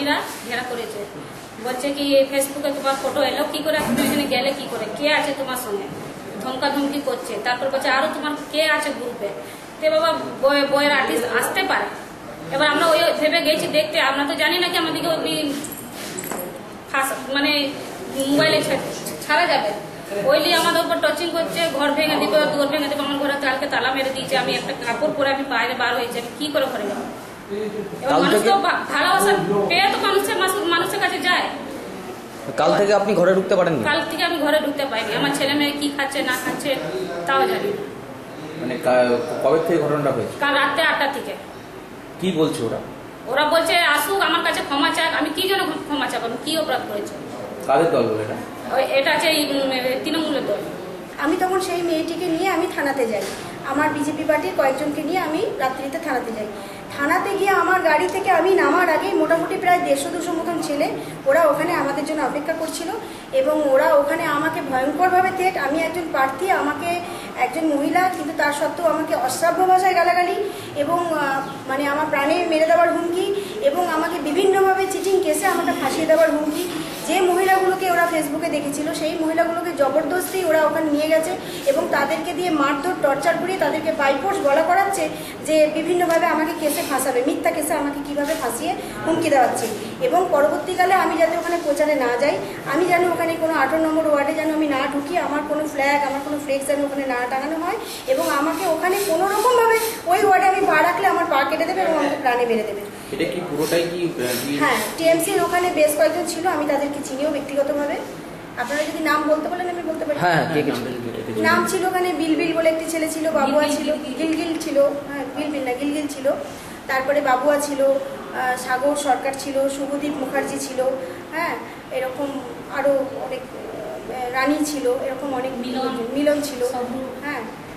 আসামিরা ঘেরা করেছে। বলছে কি ফেসবুকে তোমার ফটো এলো, কি করে? এখানে গেলে কি করে? কে আছে তোমার সঙ্গে? ধমকা ধমকি করছে। তারপর বলছে, আরও তোমার কে আছে গ্রুপে তে বাবা বইয়ের আর্টিস্ট আসতে পারে। এবার আমরা ওই ভেবে গেছি, দেখতে। আমরা তো জানি না কি আমাদেরকে ওই মানে মোবাইলে ছাড়া যাবে। ওইলি আমাদের উপর টচিং করছে, ঘর ভেঙে দিবে দূর ভেঙে দিবে। আমার ঘরে কালকে তালা মেরে দিয়েছে। আমি একটা কাপড় পরে আমি বাইরে বার হয়েছি। আমি কি করে ঘরে যাব? কাল থেকে- ভালোবাসা পেয়ে তো মানুষের মানুষের কাছে যায়। কাল থেকে আপনি ঘরে ঢুকতে পারেননি? কাল থেকে আমি ঘরে ঢুকতে পাইনি আমার ছেলে মেয়ে কি খাচ্ছে না খাচ্ছে তাও জানি মানে কবে থেকে ঘটনাটা হয়েছে? কাল রাত্রে আটটা থেকে কি বলছে ওরা? ওরা বলছে আসুক আমার কাছে ক্ষমা চাক। আমি কি জন্য ক্ষমা চাবো আমি কি অপরাধ করেছি? কাদের দল এটা? ওই এটা আছে এই, তৃণমূলের দল। আমি তখন সেই মেয়েটিকে নিয়ে আমি থানাতে যাই। আমার বিজেপি পার্টির কয়েকজনকে নিয়ে আমি রাত্রিতে থানাতে যাই। থানাতে গিয়ে আমার গাড়ি থেকে আমি নামার আগে মোটামুটি প্রায় দেড়শো, দুশো মতন ছেলে, ওরা ওখানে আমাদের জন্য অপেক্ষা করছিল এবং ওরা ওখানে আমাকে ভয়ঙ্করভাবে থেট আমি একজন প্রার্থী, আমাকে একজন মহিলা, কিন্তু তার সত্ত্বেও আমাকে অশ্রাব্য ভাষায় গালাগালি এবং মানে আমার প্রাণে মেরে দেওয়ার হুমকি এবং আমাকে বিভিন্নভাবে চিটিং কেসে আমাকে ফাঁসিয়ে দেওয়ার হুমকি যে মহিলাগুলোকে ওরা ফেসবুকে দেখেছিল, সেই মহিলাগুলোকে জবরদস্তি ওরা ওখানে নিয়ে গেছে এবং তাদেরকে দিয়ে মারধর, টর্চার করিয়ে তাদেরকে বাইফোর্স বলা করাচ্ছে যে বিভিন্নভাবে আমাকে কেসে ফাঁসাবে, মিথ্যা কেসে আমাকে কীভাবে ফাঁসিয়ে হুমকি দেওয়াচ্ছে। এবং পরবর্তীকালে আমি যাতে ওখানে প্রচারে না যাই, আমি যেন ওখানে কোনো আঠারো নম্বর ওয়ার্ডে যেন আমি না ঢুকি, আমার কোনো ফ্ল্যাগ আমার কোনো ফ্লেক্স যেন ওখানে না টাঙানো হয় এবং আমাকে ওখানে কোনোরকমভাবে ওই ওয়ার্ডে আমি পা রাখলে আমার পা কেটে দেবে এবং আমাকে প্রাণে মেরে দেবে। এটা কি পুরোটাই কি কি হ্যাঁ টিএমসির ওখানে বেশ কয়েকজন ছিল আমি তাদেরকে চিনিও ব্যক্তিগতভাবে আপনারা যদি নাম বলতে বলেন আমি বলতে পারি হ্যাঁ কে কে ছিল? নাম ছিল ওখানে বিলবিল বলে একটি ছেলে ছিল বাবুয়া ছিল গিলগিল ছিল হ্যাঁ বিলবিল না গিলগিল ছিল তারপরে বাবুয়া ছিল সাগর সরকার ছিল শুভদীপ মুখার্জি ছিল হ্যাঁ এরকম আরও অনেক রানী ছিল এরকম অনেক মিলন। মিলন ছিল সবু। হ্যাঁ